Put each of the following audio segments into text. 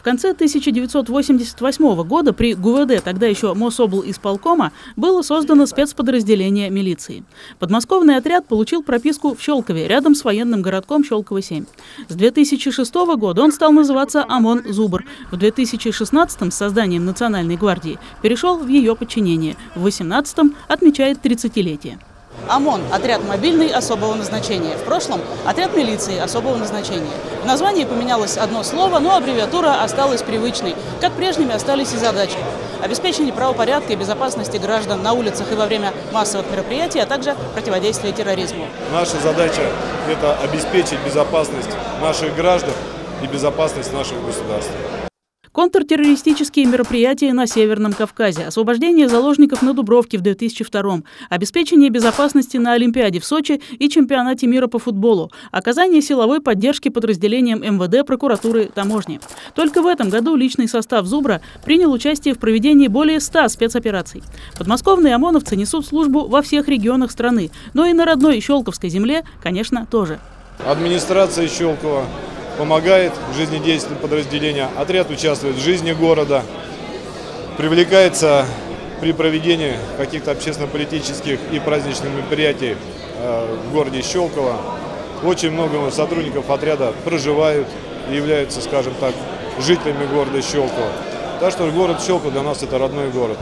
В конце 1988 года при ГУВД, тогда еще Мособл исполкома, было создано спецподразделение милиции. Подмосковный отряд получил прописку в Щелкове, рядом с военным городком Щелково-7. С 2006 года он стал называться ОМОН «Зубр». В 2016 с созданием Национальной гвардии перешел в ее подчинение. В 2018 отмечает 30-летие. ОМОН – отряд мобильный особого назначения. В прошлом – отряд милиции особого назначения. В названии поменялось одно слово, но аббревиатура осталась привычной, как прежними остались и задачи. Обеспечение правопорядка и безопасности граждан на улицах и во время массовых мероприятий, а также противодействие терроризму. Наша задача – это обеспечить безопасность наших граждан и безопасность нашего государства. Контртеррористические мероприятия на Северном Кавказе, освобождение заложников на Дубровке в 2002 обеспечение безопасности на Олимпиаде в Сочи и чемпионате мира по футболу, оказание силовой поддержки подразделениям МВД, прокуратуры, таможни. Только в этом году личный состав «Зубра» принял участие в проведении более 100 спецопераций. Подмосковные ОМОНовцы несут службу во всех регионах страны, но и на родной Щелковской земле, конечно, тоже. Администрация Щелкова помогает жизнедействию подразделения. Отряд участвует в жизни города, привлекается при проведении каких-то общественно-политических и праздничных мероприятий э, в городе Щелково. Очень много сотрудников отряда проживают и являются, скажем так, жителями города Щелково. Так что город Щелково для нас это родной город.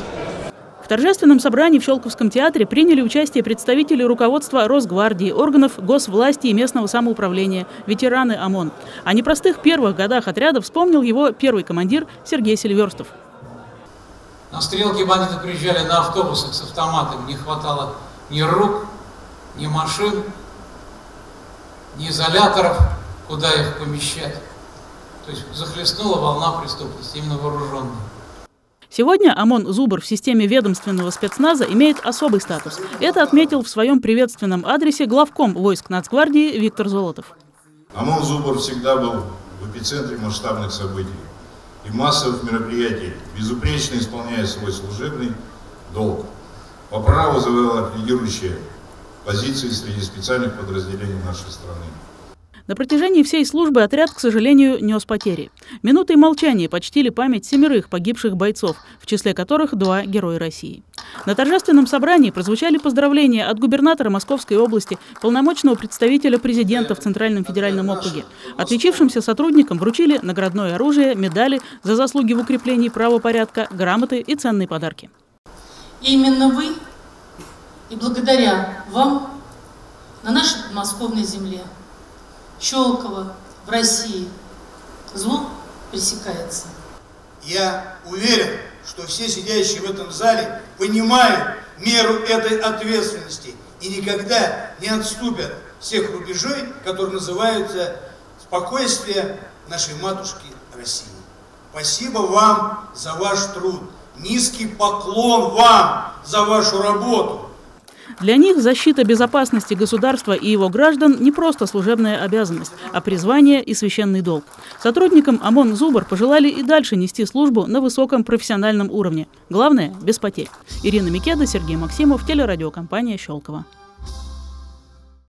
В торжественном собрании в Щелковском театре приняли участие представители руководства Росгвардии, органов госвласти и местного самоуправления, ветераны ОМОН. О непростых первых годах отряда вспомнил его первый командир Сергей Сильверстов. На стрелке бандиты приезжали на автобусах с автоматами. Не хватало ни рук, ни машин, ни изоляторов, куда их помещать. То есть захлестнула волна преступности, именно вооруженная. Сегодня ОМОН «Зубр» в системе ведомственного спецназа имеет особый статус. Это отметил в своем приветственном адресе главком войск Нацгвардии Виктор Золотов. ОМОН «Зубр» всегда был в эпицентре масштабных событий и массовых мероприятий, безупречно исполняя свой служебный долг. По праву завоевала лидирующие позиции среди специальных подразделений нашей страны. На протяжении всей службы отряд, к сожалению, нес потери. Минутой молчания почтили память семерых погибших бойцов, в числе которых два героя России. На торжественном собрании прозвучали поздравления от губернатора Московской области, полномочного представителя президента в Центральном федеральном округе. Отличившимся сотрудникам вручили наградное оружие, медали за заслуги в укреплении правопорядка, грамоты и ценные подарки. именно вы и благодаря вам на нашей подмосковной земле Щелково в России зло пресекается. Я уверен, что все сидящие в этом зале понимают меру этой ответственности и никогда не отступят всех рубежей, которые называются спокойствие нашей матушки России. Спасибо вам за ваш труд. Низкий поклон вам за вашу работу. Для них защита безопасности государства и его граждан не просто служебная обязанность, а призвание и священный долг. Сотрудникам ОМОН «Зубр» пожелали и дальше нести службу на высоком профессиональном уровне. Главное – без потерь. Ирина Микеда, Сергей Максимов, телерадиокомпания «Щелково».